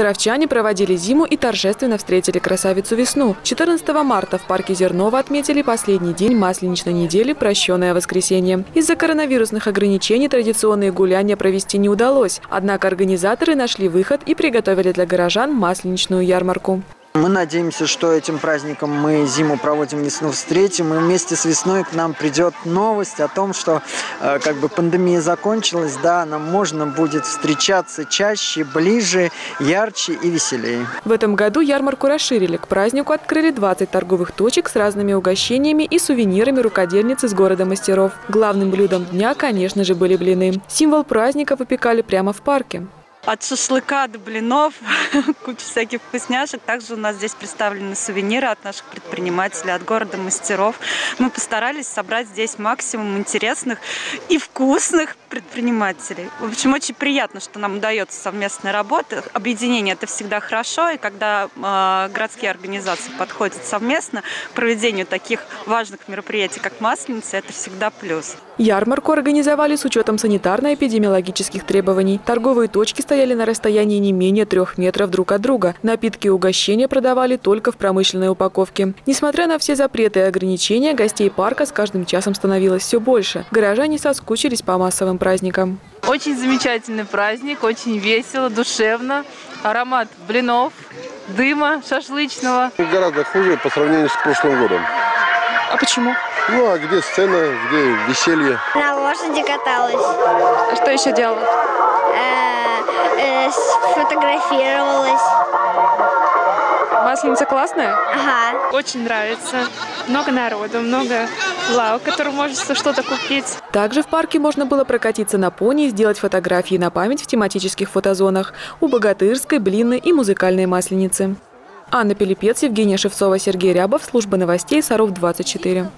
Саровчане проводили зиму и торжественно встретили красавицу весну. 14 марта в парке Зернова отметили последний день масленичной недели «Прощенное воскресенье». Из-за коронавирусных ограничений традиционные гуляния провести не удалось. Однако организаторы нашли выход и приготовили для горожан масленичную ярмарку. Мы надеемся, что этим праздником мы зиму проводим, весну встретим, и вместе с весной к нам придет новость о том, что э, как бы пандемия закончилась, да, нам можно будет встречаться чаще, ближе, ярче и веселее. В этом году ярмарку расширили. К празднику открыли 20 торговых точек с разными угощениями и сувенирами рукодельниц из города мастеров. Главным блюдом дня, конечно же, были блины. Символ праздника выпекали прямо в парке. От шашлыка до блинов, куча всяких вкусняшек. Также у нас здесь представлены сувениры от наших предпринимателей, от города мастеров. Мы постарались собрать здесь максимум интересных и вкусных предпринимателей. В общем, очень приятно, что нам удается совместная работа. Объединение – это всегда хорошо, и когда э, городские организации подходят совместно к проведению таких важных мероприятий, как Масленица, это всегда плюс. Ярмарку организовали с учетом санитарно-эпидемиологических требований. Торговые точки стояли на расстоянии не менее трех метров друг от друга. Напитки и угощения продавали только в промышленной упаковке. Несмотря на все запреты и ограничения, гостей парка с каждым часом становилось все больше. Горожане соскучились по массовым праздникам. Очень замечательный праздник, очень весело, душевно. Аромат блинов, дыма шашлычного. Гораздо хуже по сравнению с прошлым годом. А почему? Ну, а где сцена, где веселье? На лошади каталась. А что еще делала? Э, э, сфотографировалась. Масленица классная? Ага. Очень нравится. Много народу, много лавок, которым можно что-то купить. Также в парке можно было прокатиться на пони и сделать фотографии на память в тематических фотозонах у Богатырской, Блинной и музыкальной Масленицы. Анна Пелепец, Евгения Шевцова, Сергей Рябов. Служба новостей Саров 24.